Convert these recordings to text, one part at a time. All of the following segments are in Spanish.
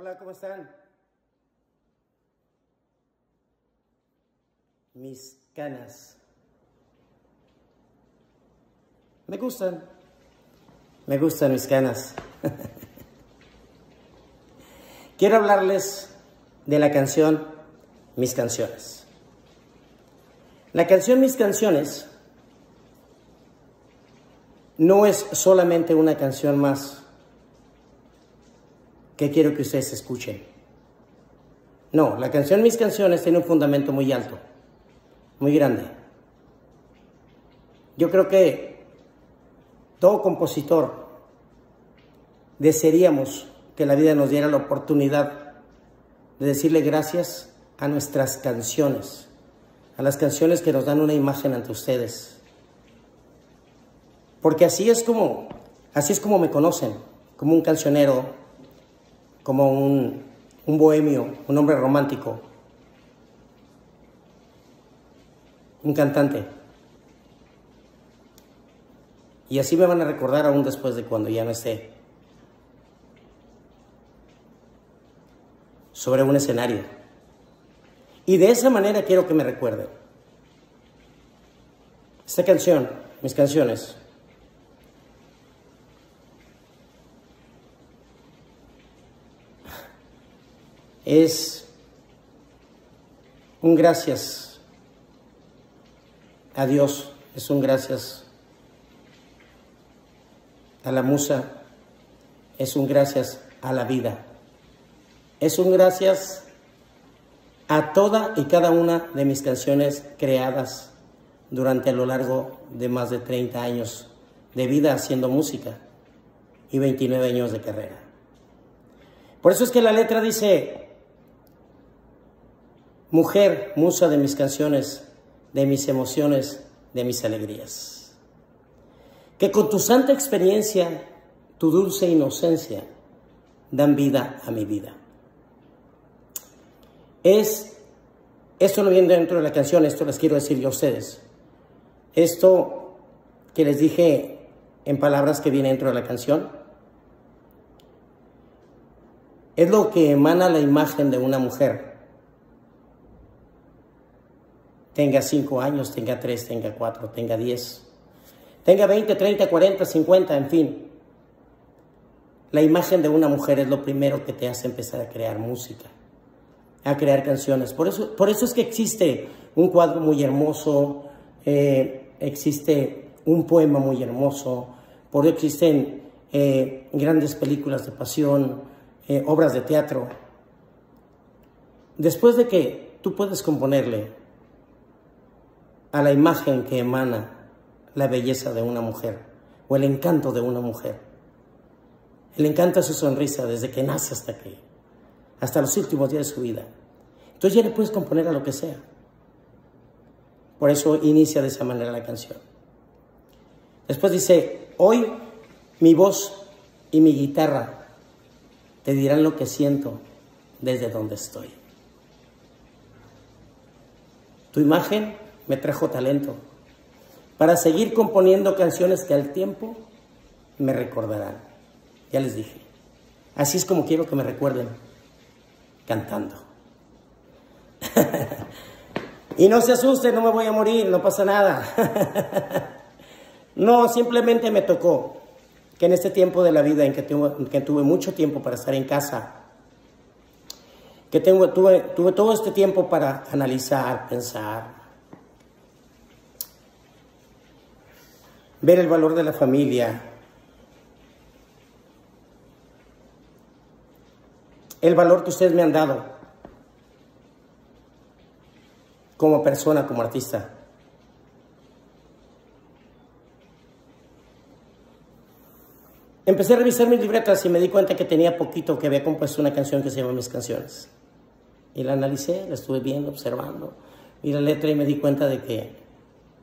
Hola, ¿cómo están? Mis canas. Me gustan. Me gustan mis canas. Quiero hablarles de la canción Mis canciones. La canción Mis canciones no es solamente una canción más que quiero que ustedes escuchen. No, la canción Mis canciones tiene un fundamento muy alto, muy grande. Yo creo que todo compositor desearíamos que la vida nos diera la oportunidad de decirle gracias a nuestras canciones, a las canciones que nos dan una imagen ante ustedes. Porque así es como, así es como me conocen, como un cancionero como un, bohemio, un hombre romántico, un cantante. Y así me van a recordar aún después de cuando ya no esté sobre un escenario. Y de esa manera quiero que me recuerden. Esta canción, mis canciones, es un gracias a Dios, es un gracias a la musa, es un gracias a la vida, es un gracias a toda y cada una de mis canciones creadas durante a lo largo de más de 30 años de vida haciendo música y 29 años de carrera. Por eso es que la letra dice, Mujer, musa de mis canciones, de mis emociones, de mis alegrías. Que con tu santa experiencia, tu dulce inocencia, dan vida a mi vida. Es, esto no viene dentro de la canción, esto les quiero decir yo a ustedes. Esto que les dije en palabras que viene dentro de la canción, es lo que emana la imagen de una mujer tenga cinco años, tenga tres, tenga cuatro, tenga diez, tenga 20, 30, 40, 50, en fin. La imagen de una mujer es lo primero que te hace empezar a crear música, a crear canciones. Por eso, por eso es que existe un cuadro muy hermoso, eh, existe un poema muy hermoso, por eso existen eh, grandes películas de pasión, eh, obras de teatro. Después de que tú puedes componerle a la imagen que emana la belleza de una mujer o el encanto de una mujer. El encanto de su sonrisa desde que nace hasta que, hasta los últimos días de su vida. Entonces ya le puedes componer a lo que sea. Por eso inicia de esa manera la canción. Después dice, hoy mi voz y mi guitarra te dirán lo que siento desde donde estoy. Tu imagen me trajo talento para seguir componiendo canciones que al tiempo me recordarán. Ya les dije, así es como quiero que me recuerden, cantando. y no se asusten, no me voy a morir, no pasa nada. no, simplemente me tocó que en este tiempo de la vida en que tuve, mucho tiempo para estar en casa, que tengo, tuve todo este tiempo para analizar, pensar, ver el valor de la familia, el valor que ustedes me han dado como persona, como artista. Empecé a revisar mis libretas y me di cuenta que tenía poquito que había compuesto una canción que se llama Mis Canciones. Y la analicé, la estuve viendo, observando, vi la letra y me di cuenta de que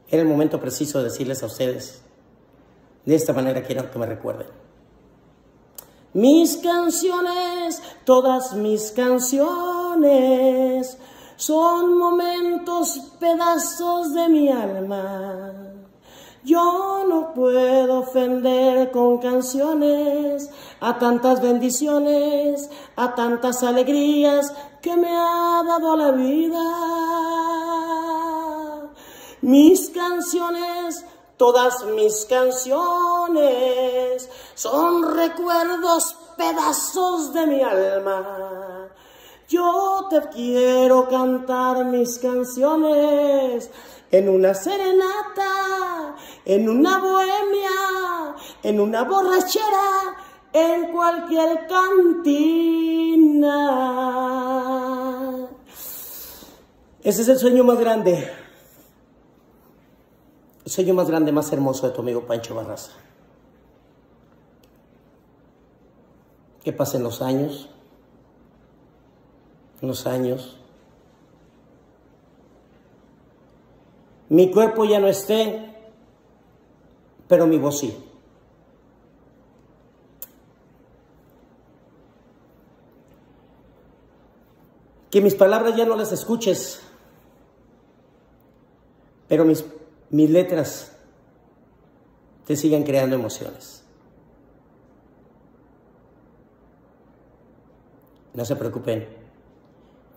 era el momento preciso de decirles a ustedes de esta manera quiero que me recuerden. Mis canciones, todas mis canciones, son momentos, pedazos de mi alma. Yo no puedo defender con canciones a tantas bendiciones, a tantas alegrías que me ha dado la vida. Mis canciones, todas mis canciones, son recuerdos, pedazos de mi alma. Yo te quiero cantar mis canciones en una serenata, en una bohemia, en una borrachera, en cualquier cantina. Ese es el sueño más grande, el sueño más grande, más hermoso de tu amigo Pancho Barraza. Que pasen los años, los años, Mi cuerpo ya no esté, pero mi voz sí. Que mis palabras ya no las escuches, pero mis, mis letras te sigan creando emociones. No se preocupen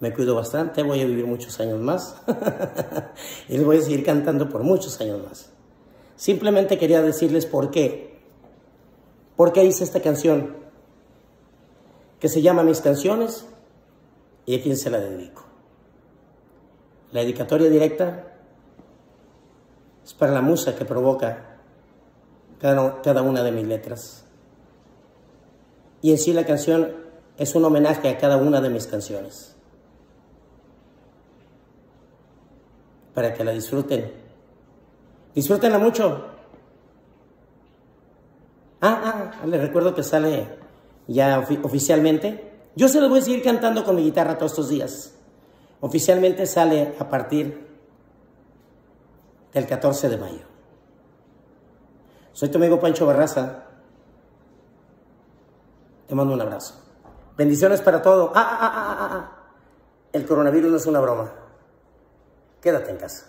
me cuido bastante, voy a vivir muchos años más y les voy a seguir cantando por muchos años más. Simplemente quería decirles por qué. ¿Por qué hice esta canción? Que se llama Mis canciones y a quién se la dedico. La dedicatoria directa es para la musa que provoca cada, una de mis letras. Y en sí la canción es un homenaje a cada una de mis canciones. para que la disfruten. Disfrútenla mucho. Ah, ah, les recuerdo que sale ya oficialmente. Yo se los voy a seguir cantando con mi guitarra todos estos días. Oficialmente sale a partir del 14 de mayo. Soy tu amigo Pancho Barraza. Te mando un abrazo. Bendiciones para todo. Ah, ah, ah, ah, ah. El coronavirus no es una broma. Quédate en casa.